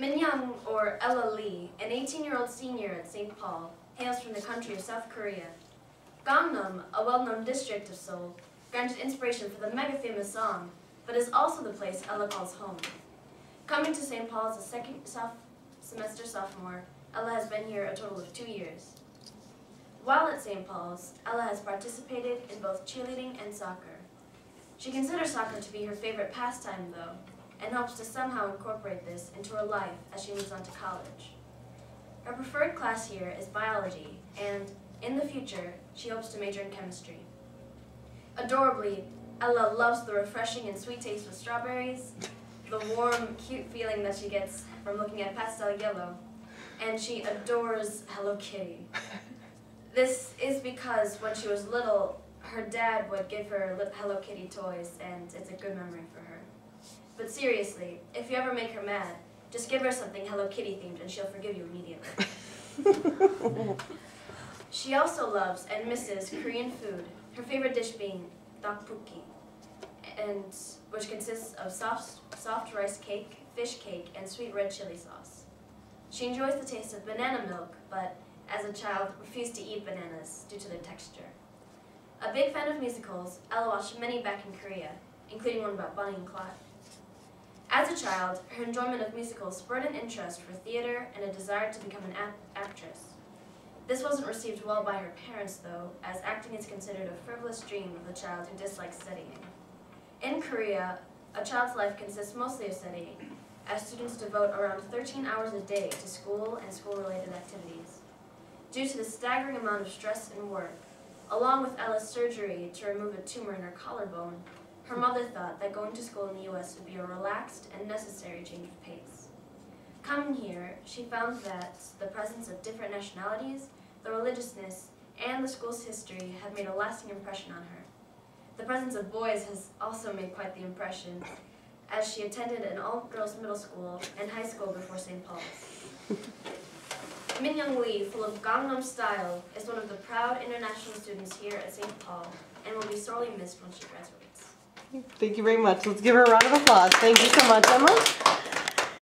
Minyoung, or Ella Lee, an 18-year-old senior at St. Paul, hails from the country of South Korea. Gangnam, a well-known district of Seoul, granted inspiration for the mega-famous song, but is also the place Ella calls home. Coming to St. Paul as a second soph semester sophomore, Ella has been here a total of two years. While at St. Paul's, Ella has participated in both cheerleading and soccer. She considers soccer to be her favorite pastime, though, and hopes to somehow incorporate this into her life as she moves on to college. Her preferred class here is biology, and in the future, she hopes to major in chemistry. Adorably, Ella loves the refreshing and sweet taste of strawberries, the warm, cute feeling that she gets from looking at pastel yellow, and she adores Hello Kitty. This is because when she was little, her dad would give her Hello Kitty toys, and it's a good memory for her. But seriously, if you ever make her mad, just give her something Hello Kitty themed and she'll forgive you immediately. she also loves and misses Korean food, her favorite dish being tteokbokki, and which consists of soft, soft rice cake, fish cake, and sweet red chili sauce. She enjoys the taste of banana milk, but as a child refused to eat bananas due to their texture. A big fan of musicals, Ella watched many back in Korea, including one about Bonnie and Clyde. As a child, her enjoyment of musicals spurred an interest for theater and a desire to become an actress. This wasn't received well by her parents, though, as acting is considered a frivolous dream of a child who dislikes studying. In Korea, a child's life consists mostly of studying, as students devote around 13 hours a day to school and school-related activities. Due to the staggering amount of stress and work, along with Ella's surgery to remove a tumor in her collarbone, her mother thought that going to school in the U.S. would be a relaxed and necessary change of pace. Coming here, she found that the presence of different nationalities, the religiousness, and the school's history had made a lasting impression on her. The presence of boys has also made quite the impression, as she attended an all-girls middle school and high school before St. Paul's. Min Young Lee, full of Gangnam style, is one of the proud international students here at St. Paul and will be sorely missed when she graduates. Thank you very much. Let's give her a round of applause. Thank you so much, Emma.